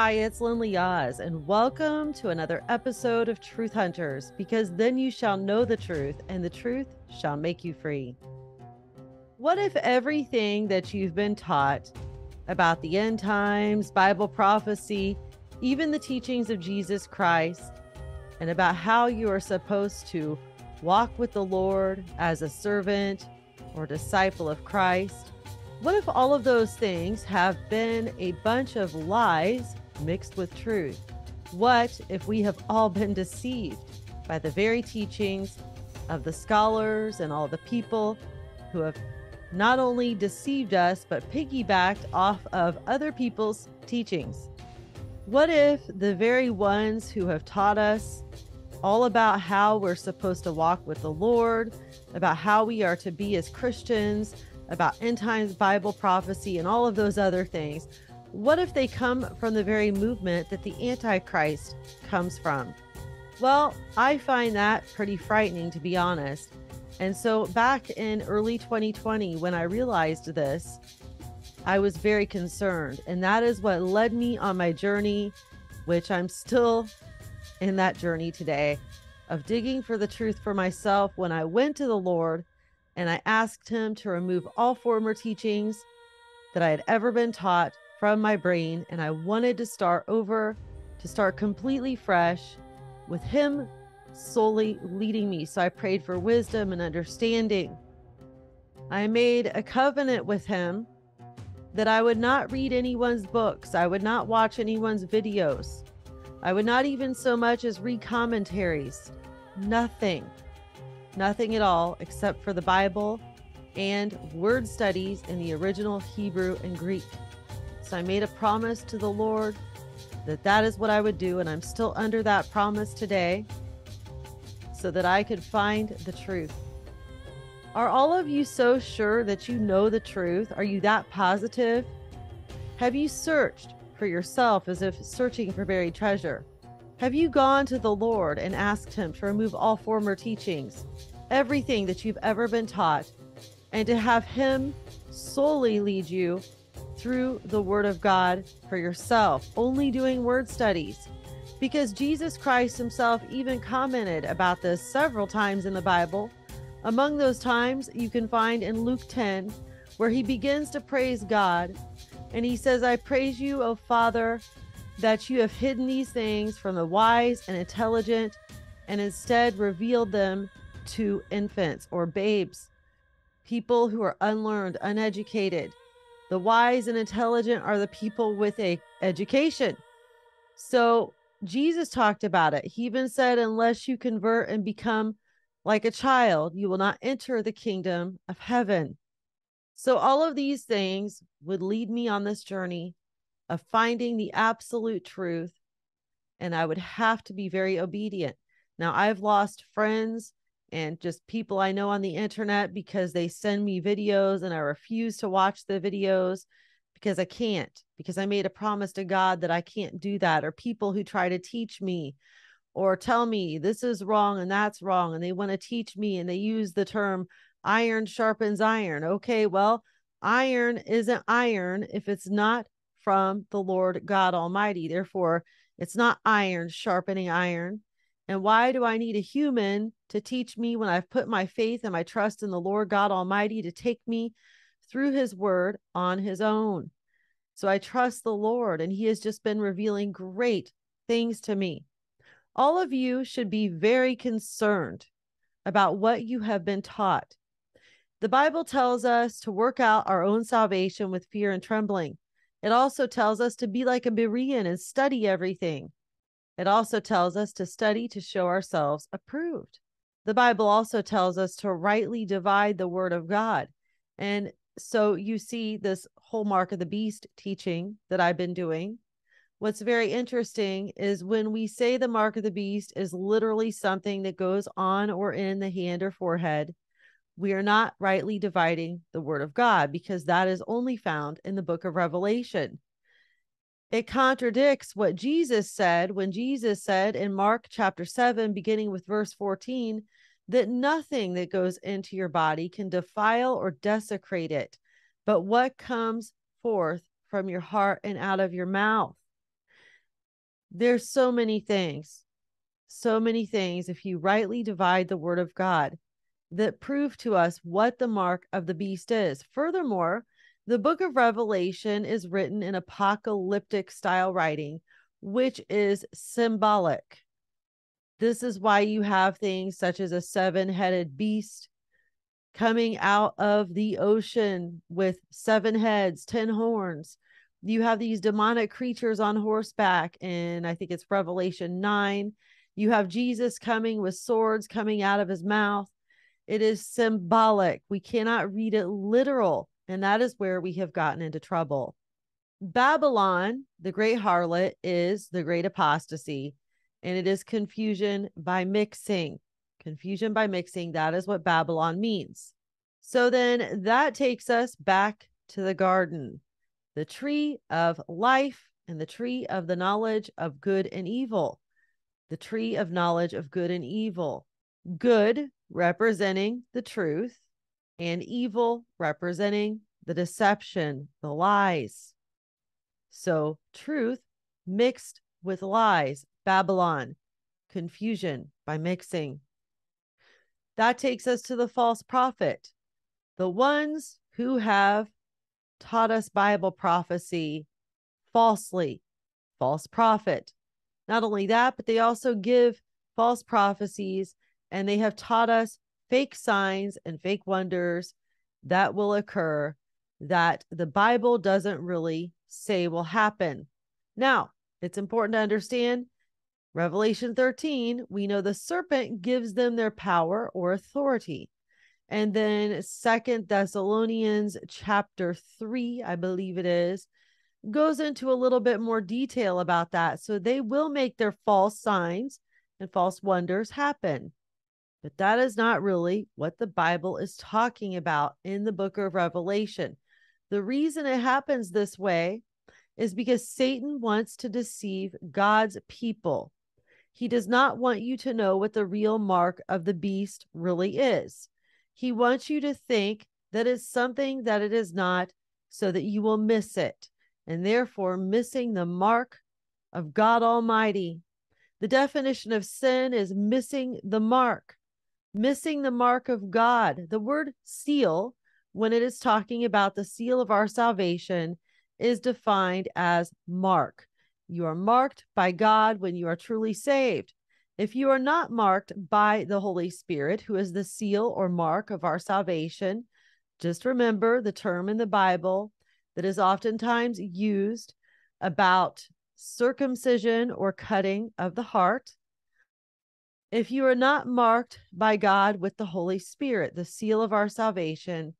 Hi, it's Lyn Leahz, and welcome to another episode of Truth Hunters, because then you shall know the truth, and the truth shall make you free. What if everything that you've been taught about the end times, Bible prophecy, even the teachings of Jesus Christ, and about how you are supposed to walk with the Lord as a servant or disciple of Christ, what if all of those things have been a bunch of lies mixed with truth? What if we have all been deceived by the very teachings of the scholars and all the people who have not only deceived us, but piggybacked off of other people's teachings? What if the very ones who have taught us all about how we're supposed to walk with the Lord, about how we are to be as Christians, about end times Bible prophecy, and all of those other things. What if they come from the very movement that the Antichrist comes from? Well, I find that pretty frightening, to be honest. And so, back in early 2020, when I realized this, I was very concerned. And that is what led me on my journey, which I'm still in that journey today of digging for the truth for myself when I went to the Lord and I asked him to remove all former teachings that I had ever been taught from my brain. And I wanted to start over, to start completely fresh with him solely leading me. So I prayed for wisdom and understanding. I made a covenant with him that I would not read anyone's books, I would not watch anyone's videos, I would not even so much as read commentaries. Nothing nothing at all except for the Bible and word studies in the original Hebrew and Greek. So I made a promise to the Lord that that is what I would do, and I'm still under that promise today so that I could find the truth. Are all of you so sure that you know the truth? Are you that positive? Have you searched for yourself as if searching for buried treasure? Have you gone to the Lord and asked Him to remove all former teachings, everything that you've ever been taught, and to have Him solely lead you through the Word of God for yourself, only doing word studies? Because Jesus Christ Himself even commented about this several times in the Bible. Among those times, you can find in Luke 10, where He begins to praise God. And He says, I praise you, O Father that you have hidden these things from the wise and intelligent and instead revealed them to infants or babes, people who are unlearned, uneducated. The wise and intelligent are the people with a education. So Jesus talked about it. He even said, unless you convert and become like a child, you will not enter the kingdom of heaven. So all of these things would lead me on this journey of finding the absolute truth. And I would have to be very obedient. Now, I've lost friends and just people I know on the internet because they send me videos and I refuse to watch the videos because I can't, because I made a promise to God that I can't do that, or people who try to teach me or tell me this is wrong and that's wrong. And they want to teach me and they use the term iron sharpens iron. Okay, well, iron isn't iron if it's not from the Lord God Almighty. Therefore, it's not iron sharpening iron. And why do I need a human to teach me when I've put my faith and my trust in the Lord God Almighty to take me through his word on his own? So I trust the Lord, and he has just been revealing great things to me. All of you should be very concerned about what you have been taught. The Bible tells us to work out our own salvation with fear and trembling. It also tells us to be like a Berean and study everything. It also tells us to study to show ourselves approved. The Bible also tells us to rightly divide the word of God. And so you see this whole mark of the beast teaching that I've been doing. What's very interesting is when we say the mark of the beast is literally something that goes on or in the hand or forehead, we are not rightly dividing the word of God because that is only found in the book of Revelation. It contradicts what Jesus said when Jesus said in Mark chapter 7, beginning with verse 14, that nothing that goes into your body can defile or desecrate it, but what comes forth from your heart and out of your mouth. There's so many things, so many things, if you rightly divide the word of God, that prove to us what the mark of the beast is. Furthermore, the book of Revelation is written in apocalyptic style writing, which is symbolic. This is why you have things such as a seven headed beast coming out of the ocean with seven heads, 10 horns. You have these demonic creatures on horseback, and I think it's Revelation 9. You have Jesus coming with swords coming out of his mouth. It is symbolic. We cannot read it literal. And that is where we have gotten into trouble. Babylon, the great harlot, is the great apostasy, and it is confusion by mixing. Confusion by mixing, that is what Babylon means. So then that takes us back to the garden, the tree of life and the tree of the knowledge of good and evil. The tree of knowledge of good and evil. Good representing the truth, and evil representing the deception, the lies. So, truth mixed with lies, Babylon, confusion by mixing. That takes us to the false prophet, the ones who have taught us Bible prophecy falsely, false prophet. Not only that, but they also give false prophecies and they have taught us fake signs and fake wonders that will occur that the Bible doesn't really say will happen. Now, it's important to understand Revelation 13, we know the serpent gives them their power or authority. And then Second Thessalonians chapter 3, I believe it is, goes into a little bit more detail about that. So they will make their false signs and false wonders happen. But that is not really what the Bible is talking about in the book of Revelation. The reason it happens this way is because Satan wants to deceive God's people. He does not want you to know what the real mark of the beast really is. He wants you to think that it's something that it is not so that you will miss it and therefore missing the mark of God Almighty. The definition of sin is missing the mark missing the mark of God. The word seal, when it is talking about the seal of our salvation, is defined as mark. You are marked by God when you are truly saved. If you are not marked by the Holy Spirit, who is the seal or mark of our salvation, just remember the term in the Bible that is oftentimes used about circumcision or cutting of the heart if you are not marked by God with the Holy Spirit, the seal of our salvation,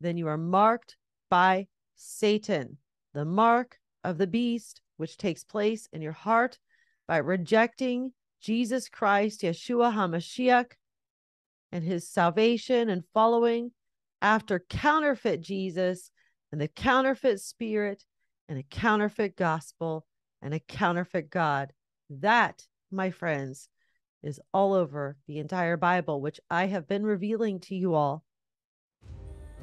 then you are marked by Satan, the mark of the beast, which takes place in your heart by rejecting Jesus Christ, Yeshua HaMashiach, and his salvation and following after counterfeit Jesus and the counterfeit spirit and a counterfeit gospel and a counterfeit God. That, my friends, is all over the entire Bible, which I have been revealing to you all.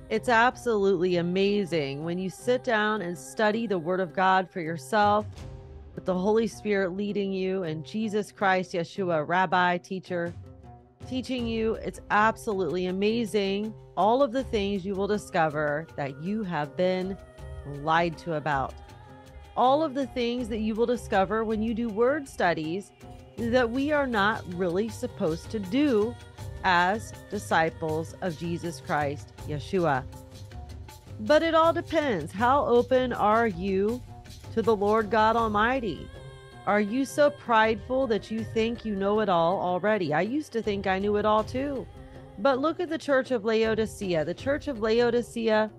It's absolutely amazing when you sit down and study the Word of God for yourself with the Holy Spirit leading you and Jesus Christ, Yeshua, rabbi, teacher, teaching you. It's absolutely amazing all of the things you will discover that you have been lied to about. All of the things that you will discover when you do word studies that we are not really supposed to do as disciples of Jesus Christ, Yeshua. But it all depends. How open are you to the Lord God Almighty? Are you so prideful that you think you know it all already? I used to think I knew it all too. But look at the church of Laodicea. The church of Laodicea,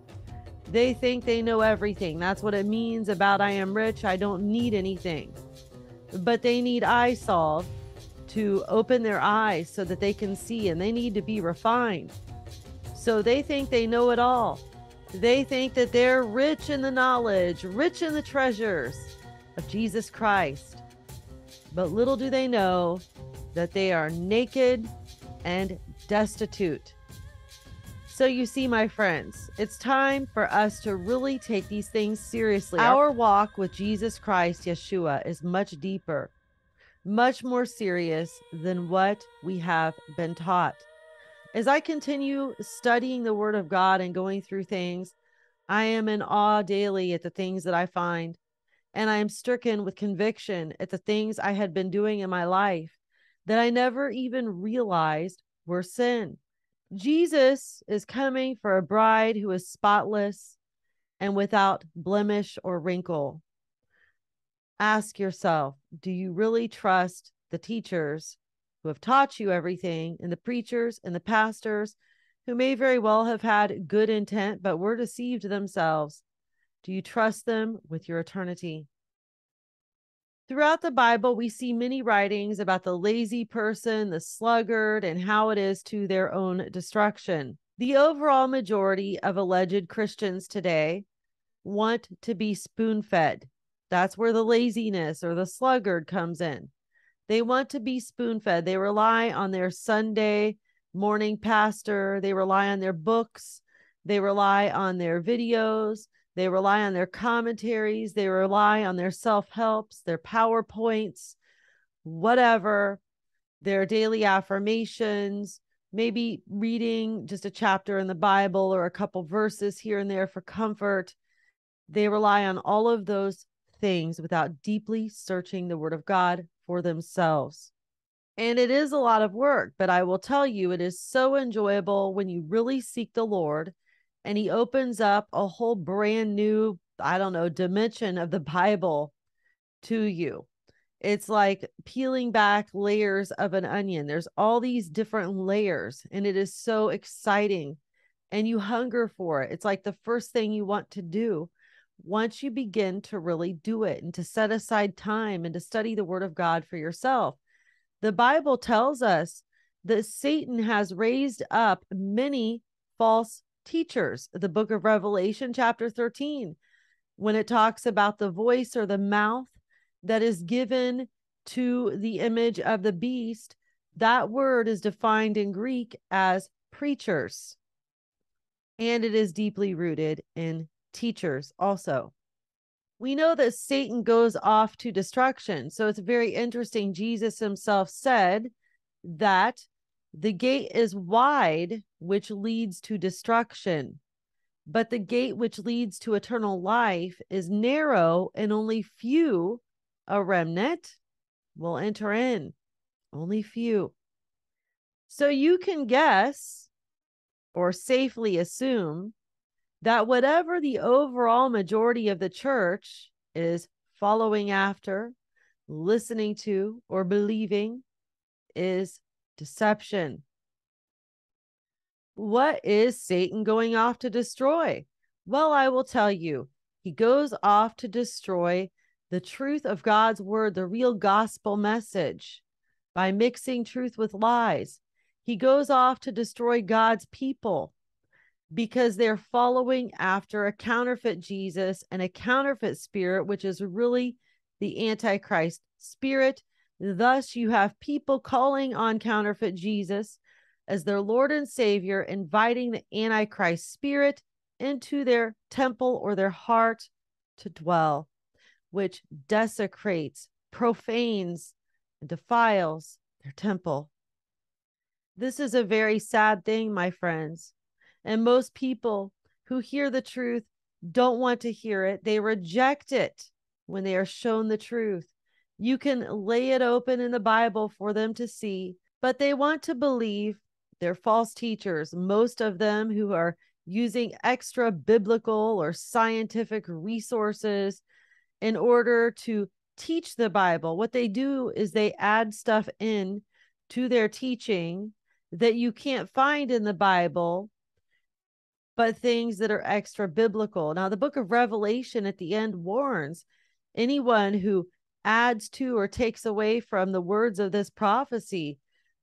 they think they know everything. That's what it means about I am rich, I don't need anything but they need eye salve to open their eyes so that they can see and they need to be refined. So they think they know it all. They think that they're rich in the knowledge, rich in the treasures of Jesus Christ. But little do they know that they are naked and destitute. So, you see, my friends, it's time for us to really take these things seriously. Our walk with Jesus Christ, Yeshua, is much deeper, much more serious than what we have been taught. As I continue studying the Word of God and going through things, I am in awe daily at the things that I find, and I am stricken with conviction at the things I had been doing in my life that I never even realized were sin. Jesus is coming for a bride who is spotless and without blemish or wrinkle. Ask yourself do you really trust the teachers who have taught you everything and the preachers and the pastors who may very well have had good intent but were deceived themselves? Do you trust them with your eternity? Throughout the Bible, we see many writings about the lazy person, the sluggard, and how it is to their own destruction. The overall majority of alleged Christians today want to be spoon fed. That's where the laziness or the sluggard comes in. They want to be spoon fed. They rely on their Sunday morning pastor, they rely on their books, they rely on their videos, they rely on their commentaries, they rely on their self helps, their PowerPoints, whatever, their daily affirmations, maybe reading just a chapter in the Bible or a couple verses here and there for comfort. They rely on all of those things without deeply searching the Word of God for themselves. And it is a lot of work, but I will tell you, it is so enjoyable when you really seek the Lord and he opens up a whole brand new, I don't know, dimension of the Bible to you. It's like peeling back layers of an onion. There's all these different layers, and it is so exciting. And you hunger for it. It's like the first thing you want to do once you begin to really do it and to set aside time and to study the word of God for yourself. The Bible tells us that Satan has raised up many false teachers. The book of Revelation, chapter 13, when it talks about the voice or the mouth that is given to the image of the beast, that word is defined in Greek as preachers. And it is deeply rooted in teachers also. We know that Satan goes off to destruction. So it's very interesting. Jesus himself said that the gate is wide, which leads to destruction, but the gate which leads to eternal life is narrow, and only few, a remnant, will enter in. Only few. So you can guess or safely assume that whatever the overall majority of the church is following after, listening to, or believing is deception. What is Satan going off to destroy? Well, I will tell you, he goes off to destroy the truth of God's word, the real gospel message, by mixing truth with lies. He goes off to destroy God's people because they're following after a counterfeit Jesus and a counterfeit spirit, which is really the Antichrist spirit Thus, you have people calling on counterfeit Jesus as their Lord and Savior, inviting the Antichrist spirit into their temple or their heart to dwell, which desecrates, profanes, and defiles their temple. This is a very sad thing, my friends. And most people who hear the truth don't want to hear it, they reject it when they are shown the truth. You can lay it open in the Bible for them to see, but they want to believe they're false teachers, most of them who are using extra biblical or scientific resources in order to teach the Bible. What they do is they add stuff in to their teaching that you can't find in the Bible, but things that are extra biblical. Now, the book of Revelation at the end warns anyone who adds to or takes away from the words of this prophecy,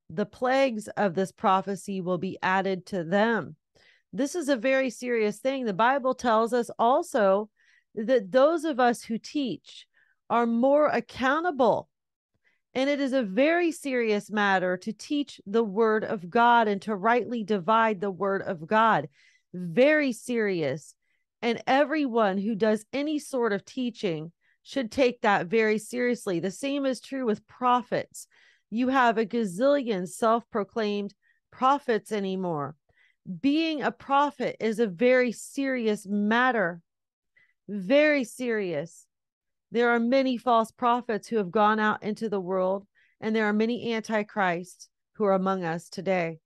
the plagues of this prophecy will be added to them. This is a very serious thing. The Bible tells us also that those of us who teach are more accountable And it is a very serious matter to teach the word of God and to rightly divide the word of God. Very serious. And everyone who does any sort of teaching should take that very seriously. The same is true with prophets. You have a gazillion self proclaimed prophets anymore. Being a prophet is a very serious matter. Very serious. There are many false prophets who have gone out into the world, and there are many antichrists who are among us today.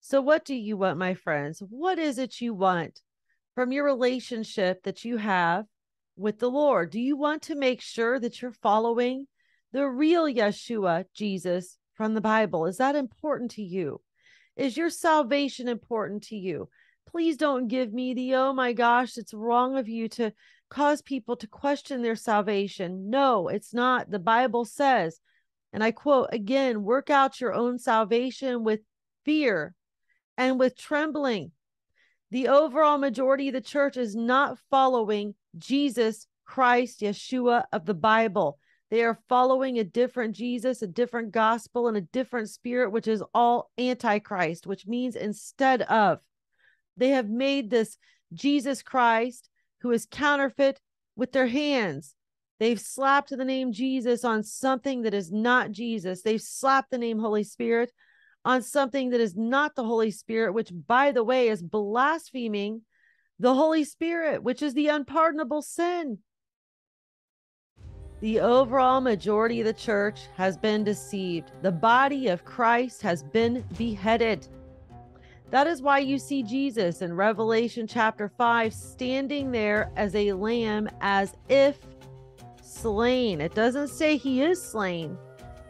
So, what do you want, my friends? What is it you want from your relationship that you have with the Lord? Do you want to make sure that you're following the real Yeshua, Jesus, from the Bible? Is that important to you? Is your salvation important to you? Please don't give me the, oh my gosh, it's wrong of you to cause people to question their salvation. No, it's not. The Bible says, and I quote again, work out your own salvation with fear and with trembling. The overall majority of the church is not following Jesus Christ, Yeshua of the Bible. They are following a different Jesus, a different gospel, and a different spirit, which is all antichrist, which means instead of. They have made this Jesus Christ who is counterfeit with their hands. They've slapped the name Jesus on something that is not Jesus. They've slapped the name Holy Spirit on something that is not the Holy Spirit, which, by the way, is blaspheming the Holy Spirit, which is the unpardonable sin. The overall majority of the church has been deceived. The body of Christ has been beheaded. That is why you see Jesus in Revelation chapter 5 standing there as a lamb as if slain. It doesn't say he is slain,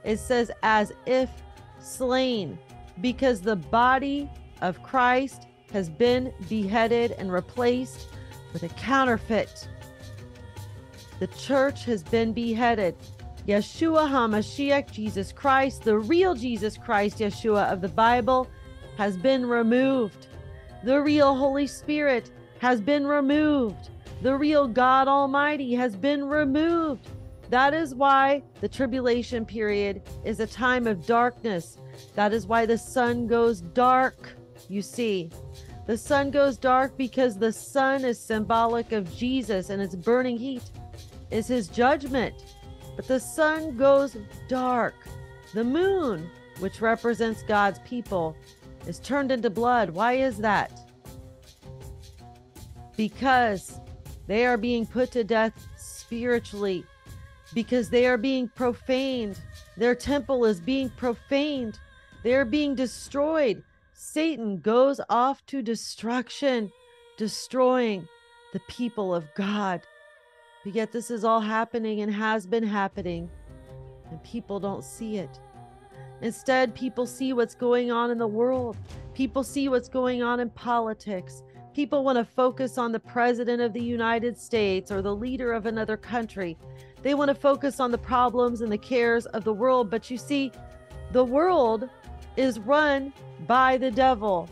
it says as if slain because the body of Christ has been beheaded and replaced with a counterfeit. The church has been beheaded. Yeshua HaMashiach, Jesus Christ, the real Jesus Christ, Yeshua of the Bible, has been removed. The real Holy Spirit has been removed. The real God Almighty has been removed. That is why the tribulation period is a time of darkness. That is why the sun goes dark. You see, the sun goes dark because the sun is symbolic of Jesus and its burning heat is his judgment. But the sun goes dark. The moon, which represents God's people, is turned into blood. Why is that? Because they are being put to death spiritually, because they are being profaned. Their temple is being profaned. They are being destroyed. Satan goes off to destruction, destroying the people of God. But yet, this is all happening and has been happening, and people don't see it. Instead, people see what's going on in the world. People see what's going on in politics. People want to focus on the president of the United States or the leader of another country. They want to focus on the problems and the cares of the world. But you see, the world is run by the devil.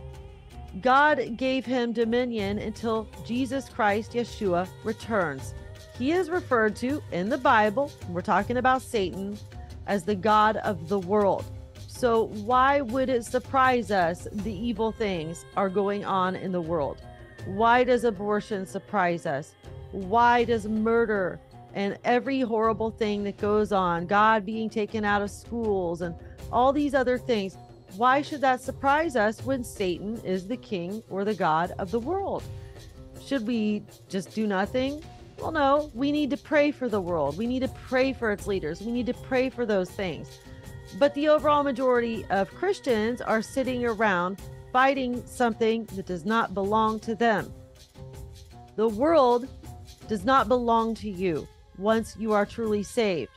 God gave him dominion until Jesus Christ, Yeshua, returns. He is referred to in the Bible, we're talking about Satan, as the God of the world. So, why would it surprise us the evil things are going on in the world? Why does abortion surprise us? Why does murder and every horrible thing that goes on, God being taken out of schools and all these other things, why should that surprise us when Satan is the king or the God of the world? Should we just do nothing? Well, no, we need to pray for the world. We need to pray for its leaders. We need to pray for those things. But the overall majority of Christians are sitting around fighting something that does not belong to them. The world does not belong to you once you are truly saved.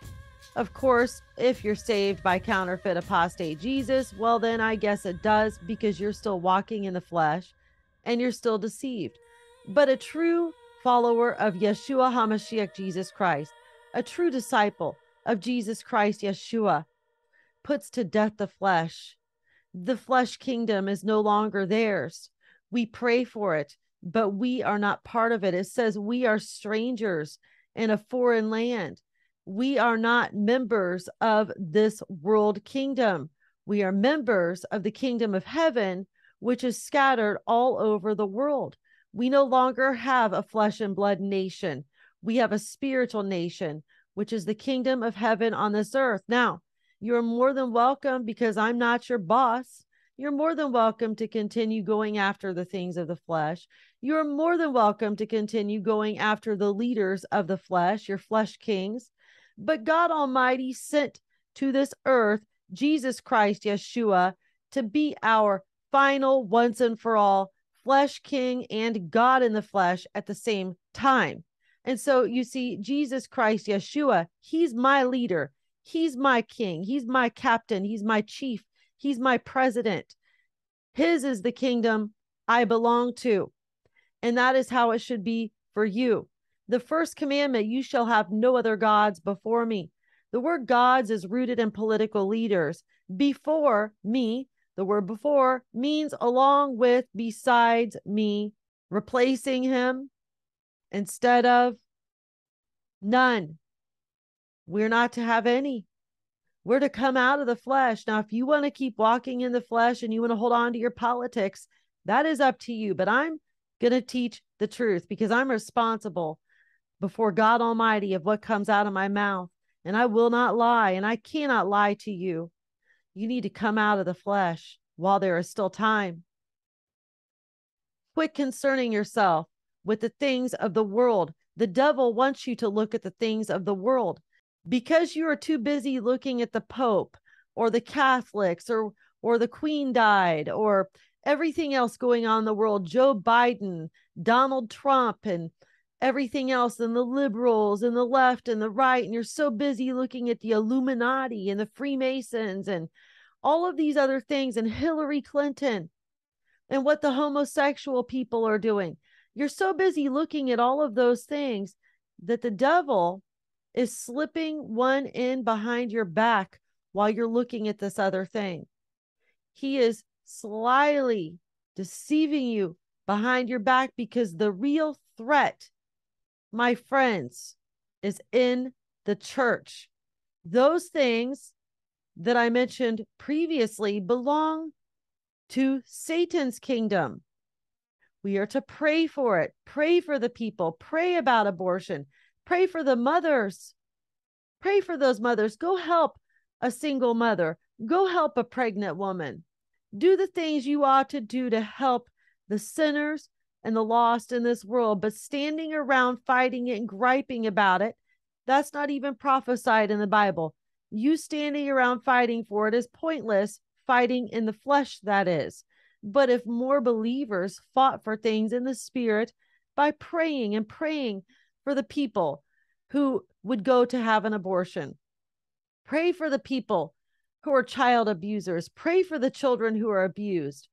Of course, if you're saved by counterfeit apostate Jesus, well, then I guess it does because you're still walking in the flesh and you're still deceived. But a true follower of Yeshua HaMashiach, Jesus Christ, a true disciple of Jesus Christ, Yeshua, puts to death the flesh. The flesh kingdom is no longer theirs. We pray for it, but we are not part of it. It says we are strangers in a foreign land. We are not members of this world kingdom. We are members of the kingdom of heaven, which is scattered all over the world. We no longer have a flesh and blood nation. We have a spiritual nation, which is the kingdom of heaven on this earth. Now, you're more than welcome because I'm not your boss. You're more than welcome to continue going after the things of the flesh. You're more than welcome to continue going after the leaders of the flesh, your flesh kings. But God Almighty sent to this earth Jesus Christ, Yeshua, to be our final, once and for all, flesh king and God in the flesh at the same time. And so you see, Jesus Christ, Yeshua, he's my leader. He's my king. He's my captain. He's my chief. He's my president. His is the kingdom I belong to. And that is how it should be for you. The first commandment you shall have no other gods before me. The word gods is rooted in political leaders. Before me, the word before means along with, besides me, replacing him instead of none. We're not to have any. We're to come out of the flesh. Now, if you want to keep walking in the flesh and you want to hold on to your politics, that is up to you. But I'm going to teach the truth because I'm responsible before God Almighty of what comes out of my mouth. And I will not lie, and I cannot lie to you. You need to come out of the flesh while there is still time. Quit concerning yourself with the things of the world. The devil wants you to look at the things of the world because you are too busy looking at the pope or the catholics or or the queen died or everything else going on in the world joe biden donald trump and everything else and the liberals and the left and the right and you're so busy looking at the illuminati and the freemasons and all of these other things and hillary clinton and what the homosexual people are doing you're so busy looking at all of those things that the devil is slipping one in behind your back while you're looking at this other thing. He is slyly deceiving you behind your back because the real threat, my friends, is in the church. Those things that I mentioned previously belong to Satan's kingdom. We are to pray for it, pray for the people, pray about abortion, Pray for the mothers. Pray for those mothers. Go help a single mother. Go help a pregnant woman. Do the things you ought to do to help the sinners and the lost in this world. But standing around fighting it and griping about it, that's not even prophesied in the Bible. You standing around fighting for it is pointless, fighting in the flesh, that is. But if more believers fought for things in the spirit by praying and praying for the people who would go to have an abortion. Pray for the people who are child abusers. Pray for the children who are abused.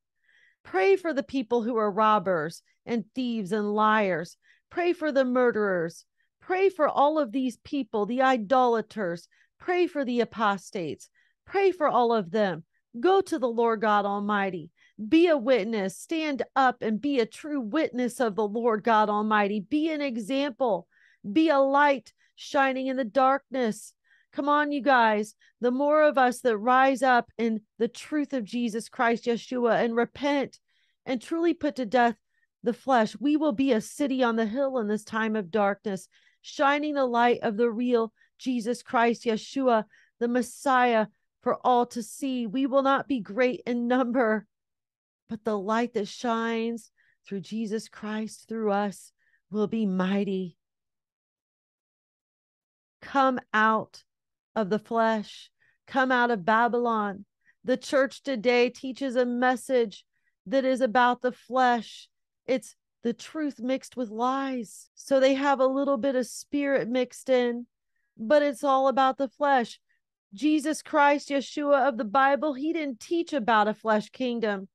Pray for the people who are robbers and thieves and liars. Pray for the murderers. Pray for all of these people, the idolaters. Pray for the apostates. Pray for all of them. Go to the Lord God Almighty. Be a witness. Stand up and be a true witness of the Lord God Almighty. Be an example. Be a light shining in the darkness. Come on, you guys. The more of us that rise up in the truth of Jesus Christ, Yeshua, and repent and truly put to death the flesh, we will be a city on the hill in this time of darkness, shining the light of the real Jesus Christ, Yeshua, the Messiah, for all to see. We will not be great in number, but the light that shines through Jesus Christ through us will be mighty. Come out of the flesh, come out of Babylon. The church today teaches a message that is about the flesh. It's the truth mixed with lies. So they have a little bit of spirit mixed in, but it's all about the flesh. Jesus Christ, Yeshua of the Bible, he didn't teach about a flesh kingdom.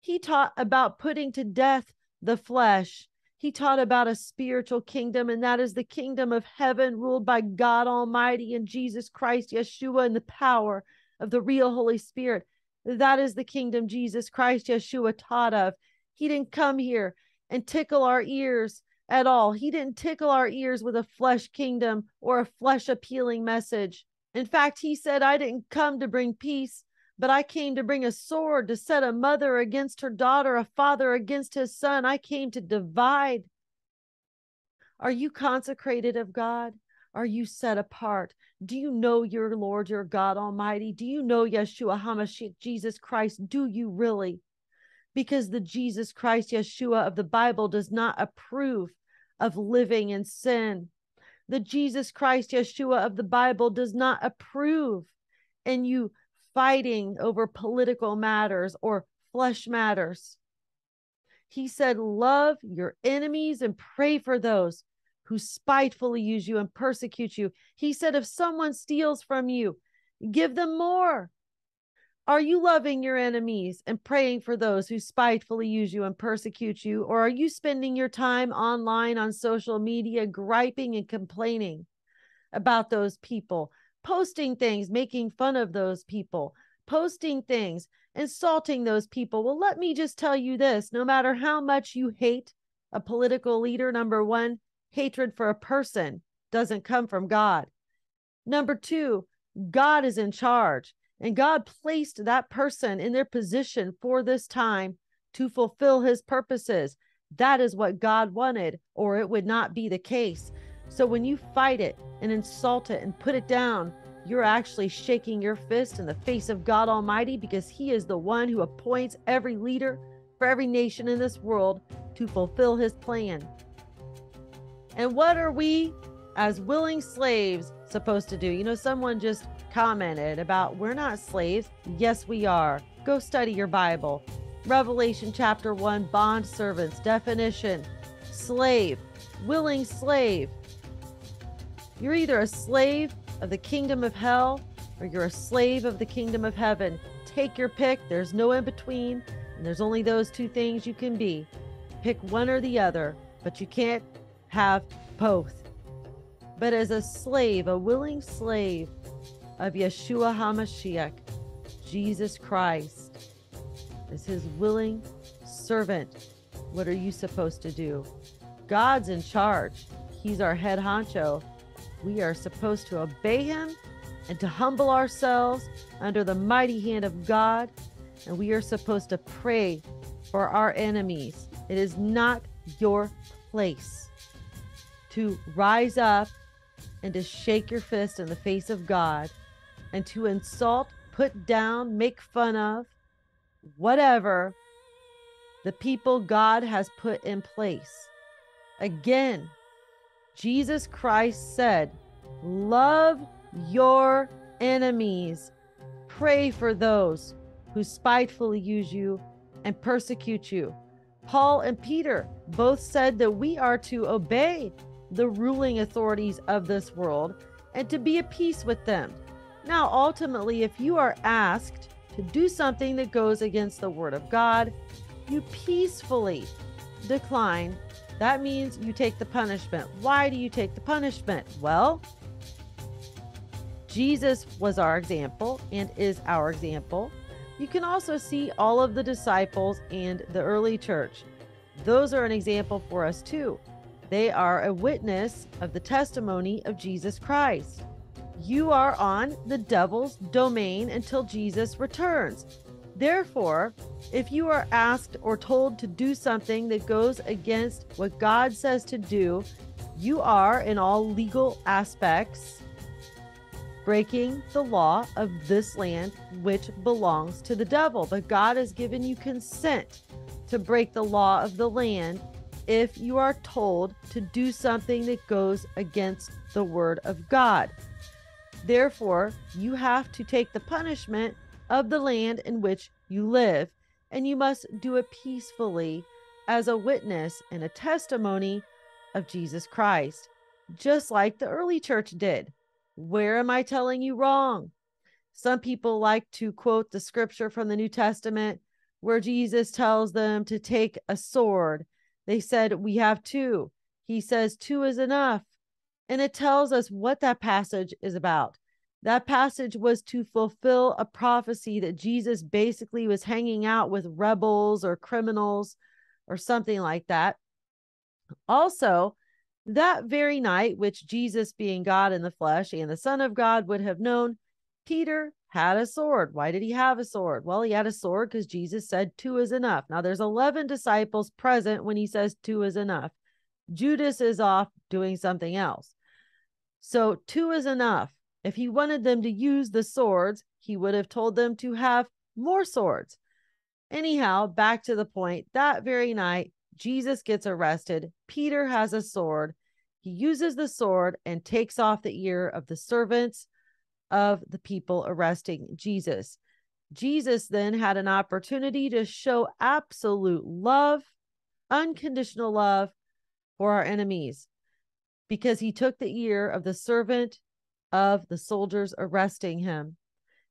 He taught about putting to death the flesh. He taught about a spiritual kingdom, and that is the kingdom of heaven ruled by God Almighty and Jesus Christ, Yeshua, and the power of the real Holy Spirit. That is the kingdom Jesus Christ, Yeshua taught of. He didn't come here and tickle our ears at all. He didn't tickle our ears with a flesh kingdom or a flesh appealing message. In fact, he said, I didn't come to bring peace, but I came to bring a sword to set a mother against her daughter, a father against his son. I came to divide. Are you consecrated of God? Are you set apart? Do you know your Lord, your God Almighty? Do you know Yeshua HaMashiach, Jesus Christ? Do you really? Because the Jesus Christ, Yeshua of the Bible, does not approve of living in sin. The Jesus Christ, Yeshua of the Bible, does not approve in you fighting over political matters or flesh matters. He said, Love your enemies and pray for those who spitefully use you and persecute you. He said, If someone steals from you, give them more. Are you loving your enemies and praying for those who spitefully use you and persecute you? Or are you spending your time online on social media griping and complaining about those people, posting things, making fun of those people, posting things, insulting those people? Well, let me just tell you this no matter how much you hate a political leader, number one, hatred for a person doesn't come from God. Number two, God is in charge, and God placed that person in their position for this time to fulfill his purposes. That is what God wanted, or it would not be the case. So when you fight it and insult it and put it down, you're actually shaking your fist in the face of God Almighty because He is the one who appoints every leader for every nation in this world to fulfill His plan. And what are we as willing slaves supposed to do? You know, someone just commented about we're not slaves. Yes, we are. Go study your Bible. Revelation chapter 1, bond servants, definition, slave, willing slave. You're either a slave of the kingdom of hell or you're a slave of the kingdom of heaven. Take your pick. There's no in between, and there's only those two things you can be. Pick one or the other, but you can't have both. But as a slave, a willing slave of Yeshua HaMashiach, Jesus Christ, as his willing servant, what are you supposed to do? God's in charge. He's our head honcho. We are supposed to obey him and to humble ourselves under the mighty hand of God. And we are supposed to pray for our enemies. It is not your place to rise up and to shake your fist in the face of God and to insult, put down, make fun of, whatever the people God has put in place. Again, Jesus Christ said, Love your enemies, pray for those who spitefully use you and persecute you. Paul and Peter both said that we are to obey the ruling authorities of this world and to be at peace with them. Now, ultimately, if you are asked to do something that goes against the word of God, you peacefully decline. That means you take the punishment. Why do you take the punishment? Well, Jesus was our example and is our example. You can also see all of the disciples and the early church. Those are an example for us too. They are a witness of the testimony of Jesus Christ. You are on the devil's domain until Jesus returns. Therefore, if you are asked or told to do something that goes against what God says to do, you are, in all legal aspects, breaking the law of this land, which belongs to the devil. But God has given you consent to break the law of the land if you are told to do something that goes against the word of God. Therefore, you have to take the punishment of the land in which you live, and you must do it peacefully as a witness and a testimony of Jesus Christ, just like the early church did. Where am I telling you wrong? Some people like to quote the scripture from the New Testament where Jesus tells them to take a sword they said, We have two. He says, Two is enough. And it tells us what that passage is about. That passage was to fulfill a prophecy that Jesus basically was hanging out with rebels or criminals or something like that. Also, that very night, which Jesus, being God in the flesh and the Son of God, would have known, Peter had a sword. Why did he have a sword? Well, he had a sword because Jesus said two is enough. Now, there's 11 disciples present when he says two is enough. Judas is off doing something else. So, two is enough. If he wanted them to use the swords, he would have told them to have more swords. Anyhow, back to the point that very night, Jesus gets arrested. Peter has a sword. He uses the sword and takes off the ear of the servants of the people arresting Jesus. Jesus then had an opportunity to show absolute love, unconditional love for our enemies because he took the ear of the servant of the soldiers arresting him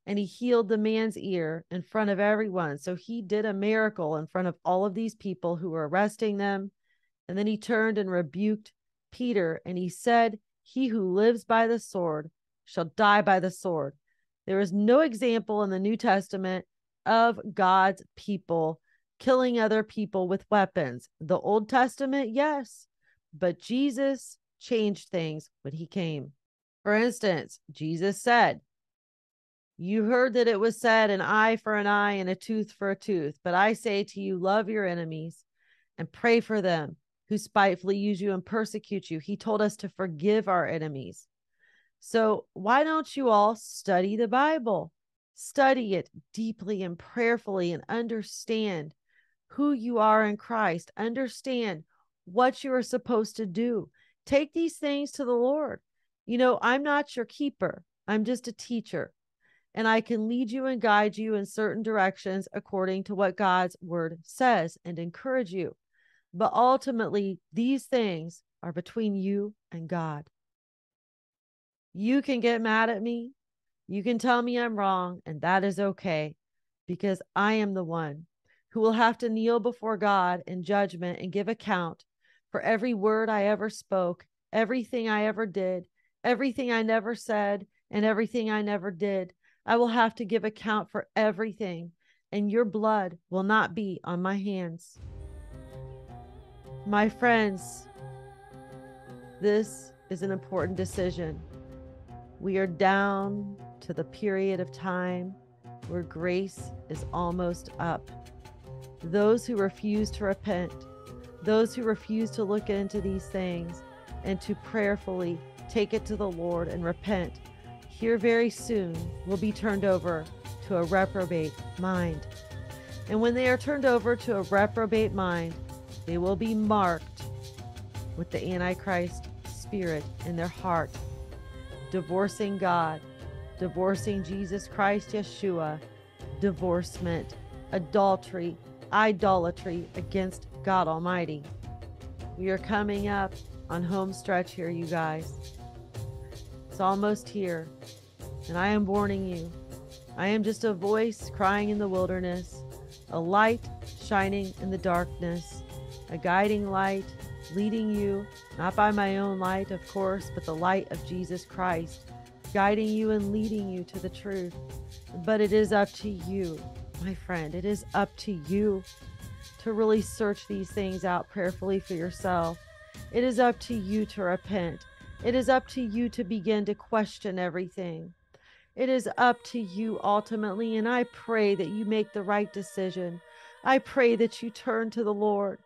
and he healed the man's ear in front of everyone. So he did a miracle in front of all of these people who were arresting them. And then he turned and rebuked Peter and he said, He who lives by the sword shall die by the sword. There is no example in the New Testament of God's people killing other people with weapons. The Old Testament, yes, but Jesus changed things when he came. For instance, Jesus said, you heard that it was said, an eye for an eye and a tooth for a tooth. But I say to you, love your enemies and pray for them who spitefully use you and persecute you. He told us to forgive our enemies. So why don't you all study the Bible? Study it deeply and prayerfully and understand who you are in Christ. Understand what you are supposed to do. Take these things to the Lord. You know, I'm not your keeper, I'm just a teacher and I can lead you and guide you in certain directions according to what God's word says and encourage you. But ultimately, these things are between you and God. You can get mad at me. You can tell me I'm wrong, and that is okay because I am the one who will have to kneel before God in judgment and give account for every word I ever spoke, everything I ever did, everything I never said, and everything I never did. I will have to give account for everything, and your blood will not be on my hands. My friends, this is an important decision. We are down to the period of time where grace is almost up. Those who refuse to repent, those who refuse to look into these things and to prayerfully take it to the Lord and repent here very soon will be turned over to a reprobate mind. And when they are turned over to a reprobate mind, they will be marked with the Antichrist spirit in their heart, divorcing God, divorcing Jesus Christ, Yeshua, divorcement, adultery, idolatry against God Almighty. We are coming up on home stretch here, you guys. It's almost here. And I am warning you. I am just a voice crying in the wilderness, a light shining in the darkness, a guiding light leading you, not by my own light, of course, but the light of Jesus Christ, guiding you and leading you to the truth. But it is up to you, my friend. It is up to you to really search these things out prayerfully for yourself. It is up to you to repent. It is up to you to begin to question everything. It is up to you ultimately, and I pray that you make the right decision. I pray that you turn to the Lord.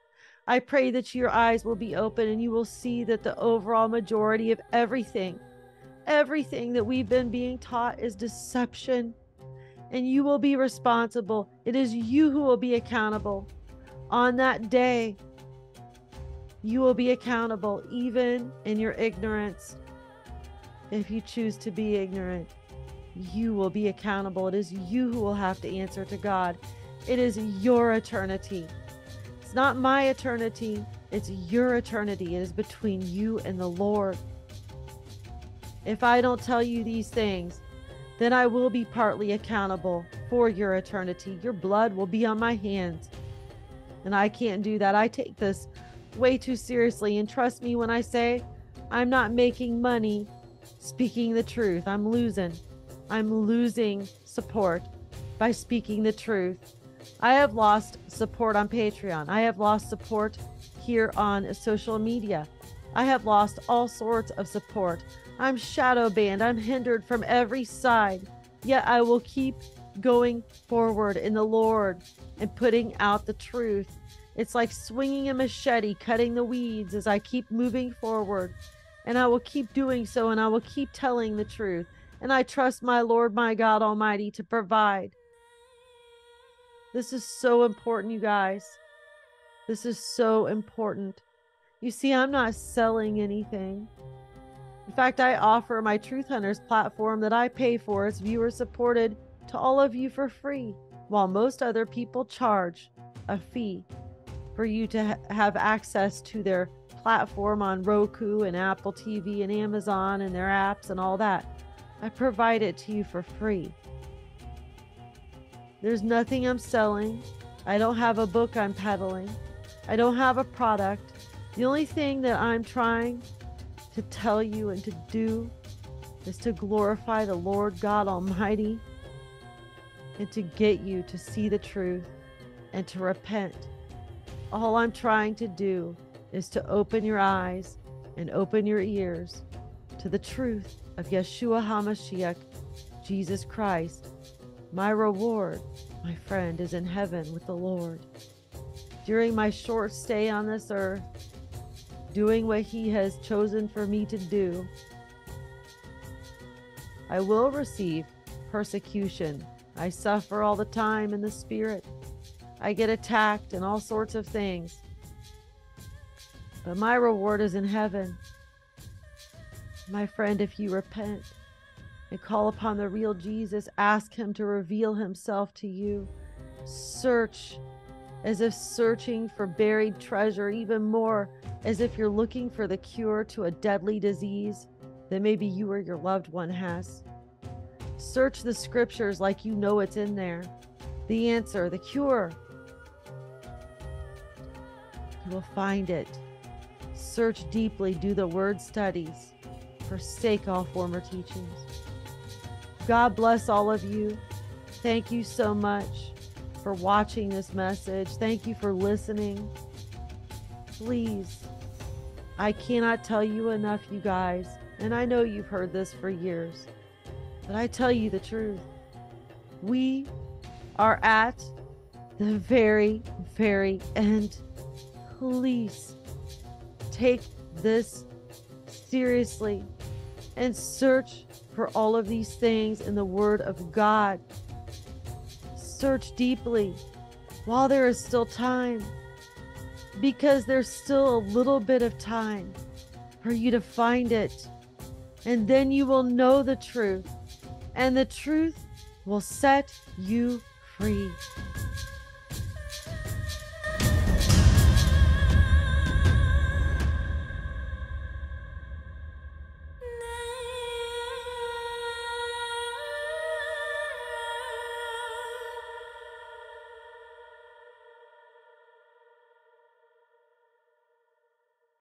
I pray that your eyes will be open and you will see that the overall majority of everything, everything that we've been being taught is deception. And you will be responsible. It is you who will be accountable. On that day, you will be accountable, even in your ignorance, if you choose to be ignorant. You will be accountable. It is you who will have to answer to God. It is your eternity. It's not my eternity, it's your eternity. It is between you and the Lord. If I don't tell you these things, then I will be partly accountable for your eternity. Your blood will be on my hands. And I can't do that. I take this way too seriously. And trust me when I say I'm not making money speaking the truth, I'm losing. I'm losing support by speaking the truth. I have lost support on Patreon. I have lost support here on social media. I have lost all sorts of support. I'm shadow banned. I'm hindered from every side. Yet I will keep going forward in the Lord and putting out the truth. It's like swinging a machete, cutting the weeds as I keep moving forward. And I will keep doing so, and I will keep telling the truth. And I trust my Lord, my God Almighty, to provide. This is so important, you guys. This is so important. You see, I'm not selling anything. In fact, I offer my Truth Hunters platform that I pay for. It's viewer supported to all of you for free, while most other people charge a fee for you to ha- have access to their platform on Roku and Apple TV and Amazon and their apps and all that. I provide it to you for free. There's nothing I'm selling. I don't have a book I'm peddling. I don't have a product. The only thing that I'm trying to tell you and to do is to glorify the Lord God Almighty and to get you to see the truth and to repent. All I'm trying to do is to open your eyes and open your ears to the truth of Yeshua HaMashiach, Jesus Christ. My reward, my friend, is in heaven with the Lord. During my short stay on this earth, doing what He has chosen for me to do, I will receive persecution. I suffer all the time in the spirit. I get attacked and all sorts of things. But my reward is in heaven. My friend, if you repent and call upon the real Jesus, ask Him to reveal Himself to you. Search as if searching for buried treasure, even more as if you're looking for the cure to a deadly disease that maybe you or your loved one has. Search the scriptures like you know it's in there. The answer, the cure. You will find it. Search deeply, do the word studies, forsake all former teachings. God bless all of you. Thank you so much for watching this message. Thank you for listening. Please, I cannot tell you enough, you guys, and I know you've heard this for years, but I tell you the truth. We are at the very, very end. Please take this seriously and search for all of these things in the Word of God. Search deeply while there is still time, because there's still a little bit of time for you to find it. And then you will know the truth, and the truth will set you free.